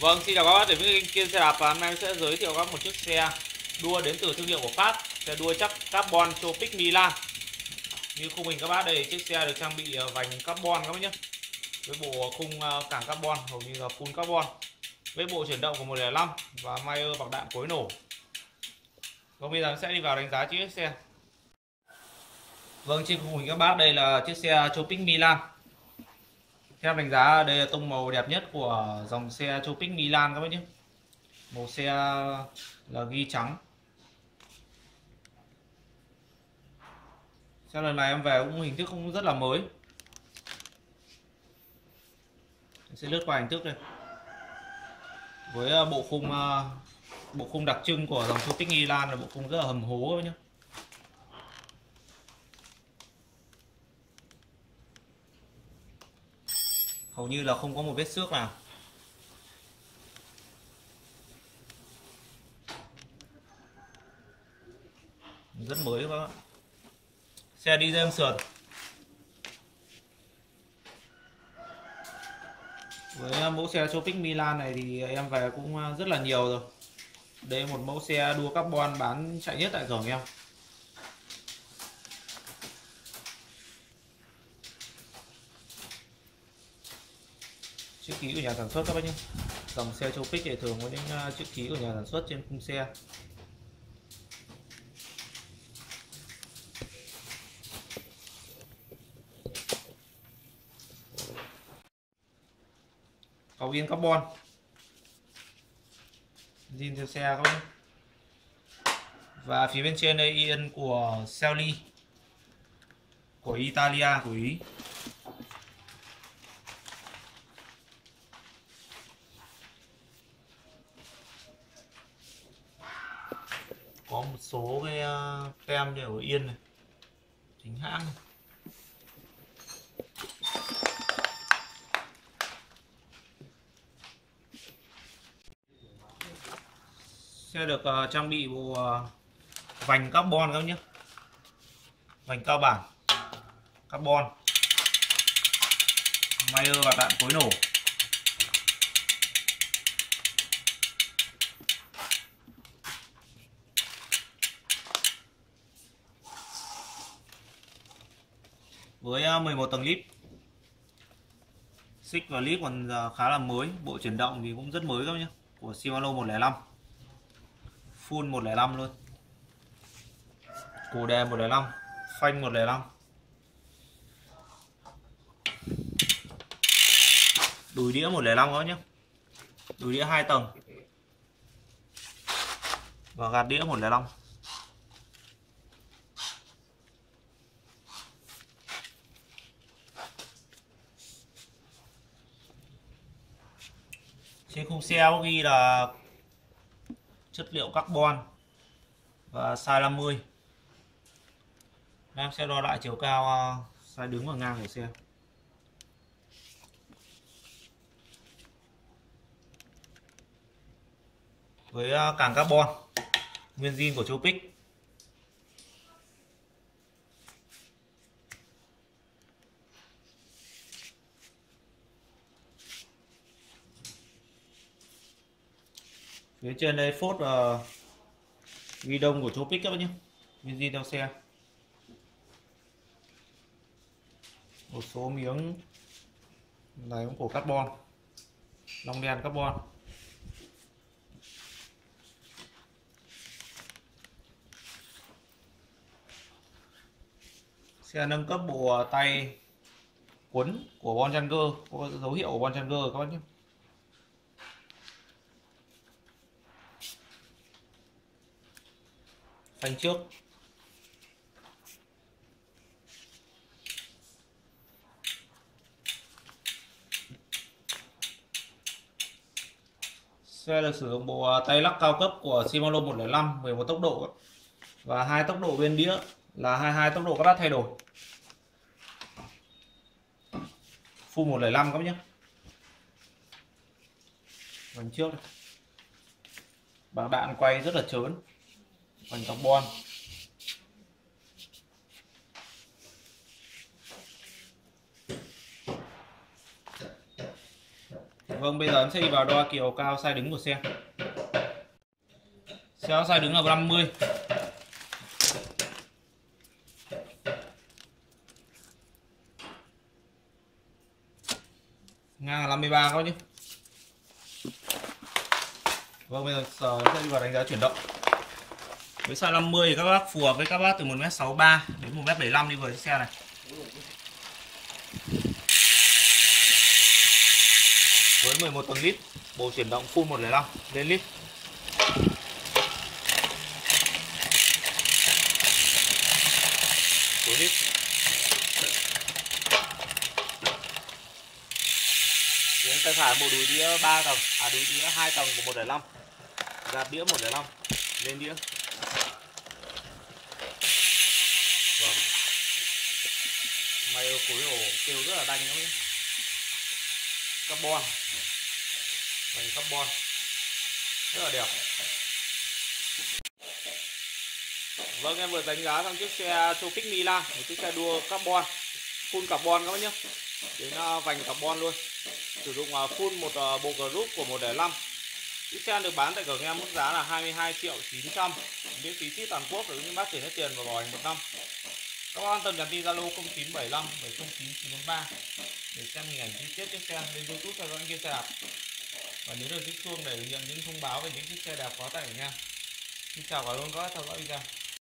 Vâng, xin chào các bác đến với kênh Kiên xe đạp và hôm nay sẽ giới thiệu các bác một chiếc xe đua đến từ thương hiệu của Pháp, xe đua chắc carbon Chopic Milan. Như khung hình các bác đây, chiếc xe được trang bị ờ, vành carbon các bác nhé. Với bộ khung ờ, cảng carbon hầu như là full carbon. Với bộ chuyển động của 105 và Mayer bọc đạn cối nổ. Vâng, bây giờ sẽ đi vào đánh giá chiếc xe. Vâng, trên khung hình các bác đây là chiếc xe Chopic Milan theo đánh giá, đây là tông màu đẹp nhất của dòng xe Tropic Milan các bác nhé. Màu xe là ghi trắng. Xe lần này em về cũng hình thức cũng rất là mới. Em sẽ lướt qua hình thức đây. Với ờ, bộ khung ờ, bộ khung đặc trưng của dòng Tropic Milan là bộ khung rất là hầm hố các bác nhé. Hầu như là không có một vết xước nào. Rất mới các bạn xe đi dêm sườn. Với à, mẫu xe Tropic Milan này thì em về cũng à, rất là nhiều rồi. Đây một mẫu xe đua carbon bán chạy nhất tại cổng em. Chữ ký của nhà sản xuất các bác nhé. Dòng xe châu pick thì thường có những à, chữ ký của nhà sản xuất trên khung xe. Cầu yên carbon. Zin theo xe các bác và phía bên trên đây yên của Selly của Italia, của Ý. có một số cái ờ, tem tem đều yên này chính hãng này. xe được uh, trang bị bộ uh, vành carbon các nhé. Vành cao bản carbon. Mayer và đạn cối nổ. Với ờ, 11 tầng lip xích và lip còn ờ, khá là mới. Bộ chuyển động thì cũng rất mới các nhé của Shimano 105 full 105 luôn. Cù đề 105 phanh 105 đùi đĩa 105 các nhé đùi đĩa 2 tầng. Và gạt đĩa 105 trên khung xe có ghi là chất liệu carbon và size 50 em sẽ đo lại chiều cao ờ, size đứng và ngang của xe với ờ, càng carbon, nguyên zin của châu Pic phía trên đây phốt uh, ghi đông của Tropic các bác nhé. Nguyên zin theo xe. Một số miếng này cũng của carbon. Long đen carbon. Xe nâng cấp bộ tay quấn của Bon có dấu hiệu của Bon các bác nhé. Phanh trước xe được sử dụng bộ à, tay lắc cao cấp của Shimano 105 11 tốc độ và hai tốc độ bên đĩa là 22 tốc độ các đã thay đổi full 105 các nhé phần trước này. bảng đạn quay rất là trớn vành carbon Vâng, bây giờ em sẽ đi vào đo chiều cao sai đứng của xe. Xe sai đứng là 50. Ngang là 53 các bác nhé. Vâng, bây giờ em sẽ đi vào đánh giá chuyển động. Với size 50 thì các bác, phù hợp với các bác từ 1m63 đến 1m75 đi với chiếc xe này. với 11 tầng lít, bộ chuyển động full 105 lên lít. Số lít. Đến tay phải bộ đùi đĩa 3 tầng à đùi đĩa 2 tầng của 105 gạt đĩa 105 lên đĩa vâng mày cối ổ kêu rất là đanh lắm carbon. Vành carbon. Rất là đẹp. Vâng em vừa đánh giá xong chiếc xe Chopic Mila, một chiếc xe đua carbon, full carbon các bác nhé đến à, vành carbon luôn. Sử dụng à, full một à, bộ group của 105 chiếc xe được bán tại cửa nghe mức giá là 22 triệu 900 miễn phí ship toàn quốc đối với những bác chuyển hết tiền và bảo hành một năm các bạn quan tâm nhắn tin zalo 0975 709 943 để xem hình ảnh chi tiết chiếc xe lên youtube theo dõi kia xe đạp và nhớ được chiếc chuông để nhận những thông báo về những chiếc xe đẹp có tại nha. Xin chào và luôn các theo dõi video